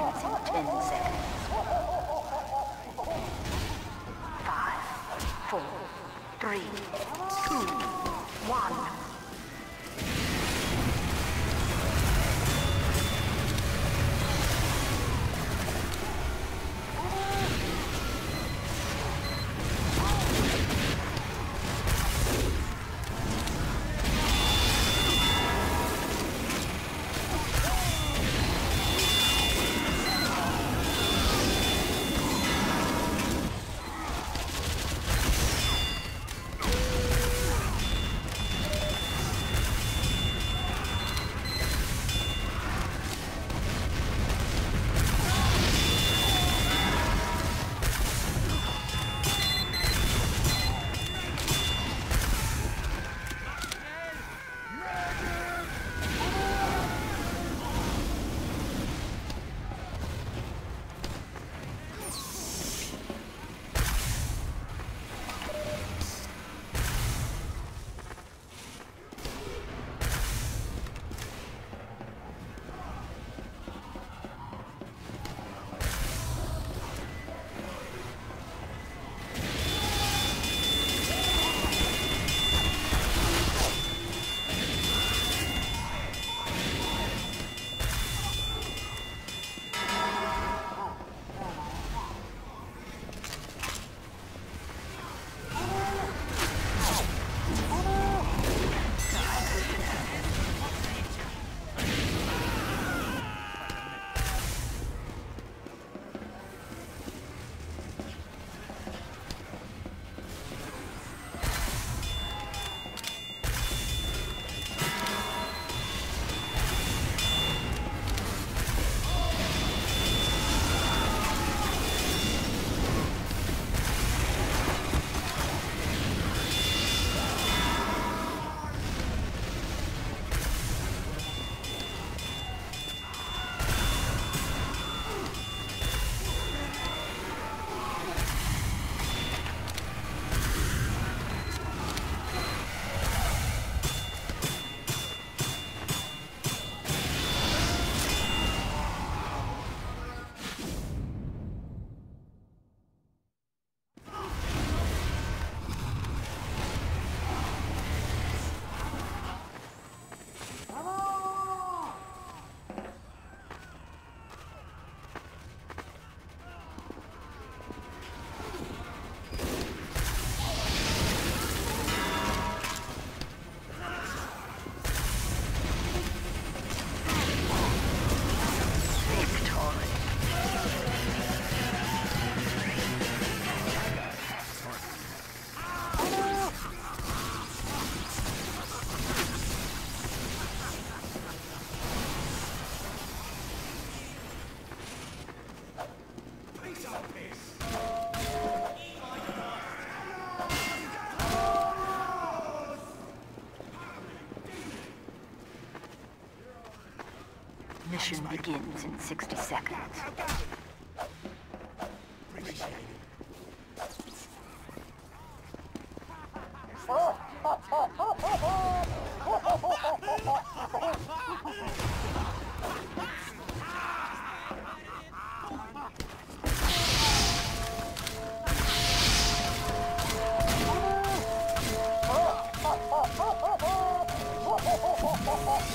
Begins in 10 seconds. Five, four, three, two, one. Begins in 60 seconds.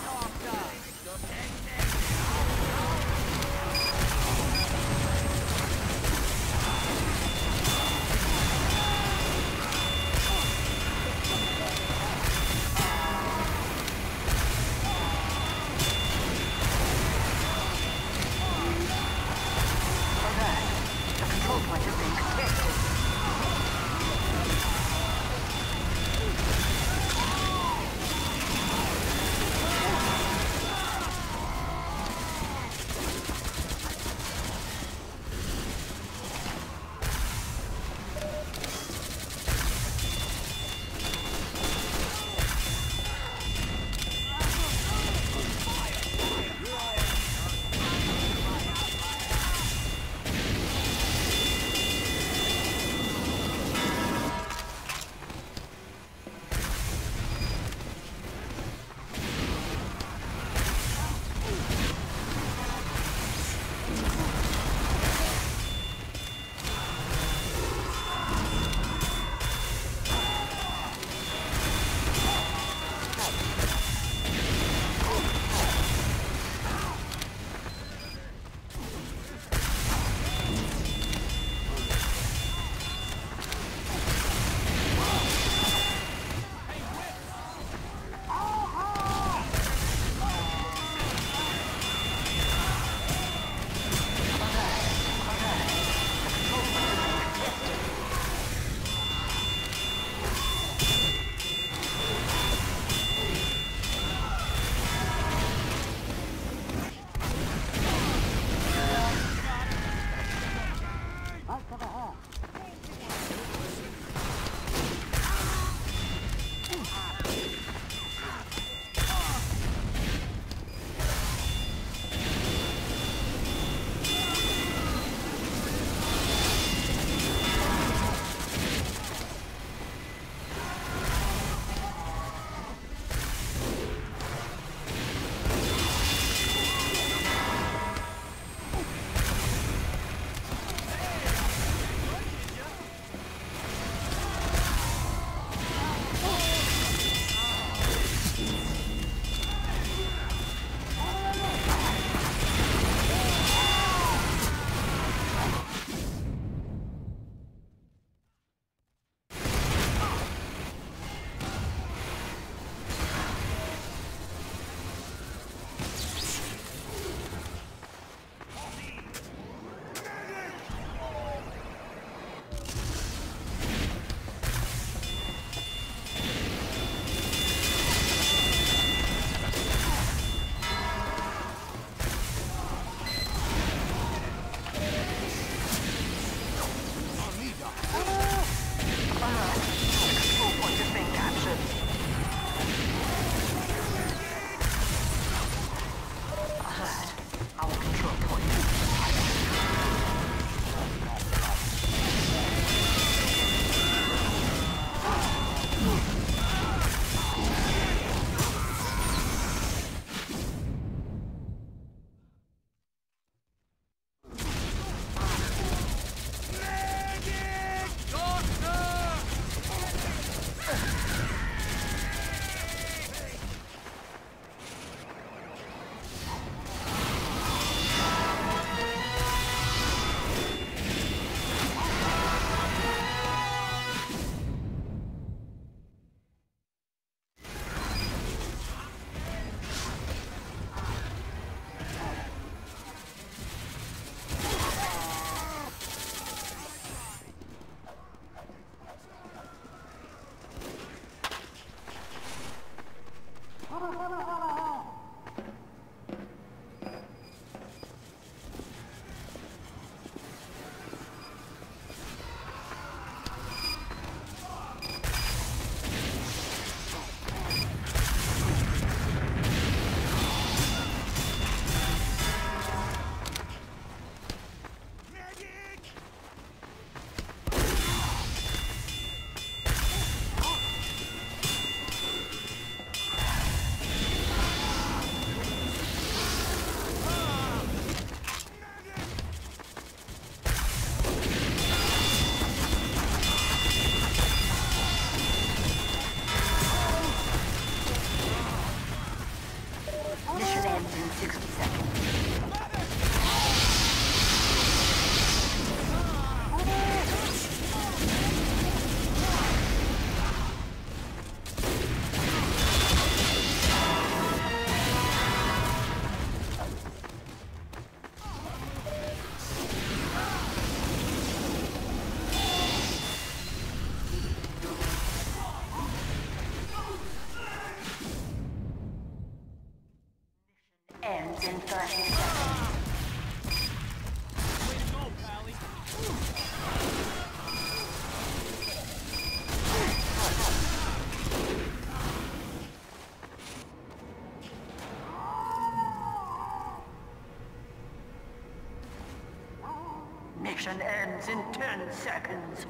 Mission ends in 10 seconds.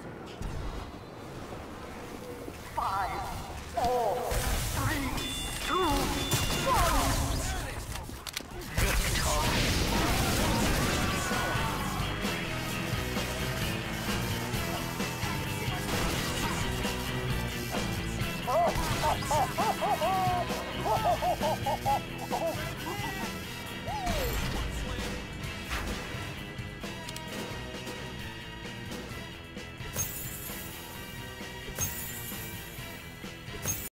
Five, four, three, two, one.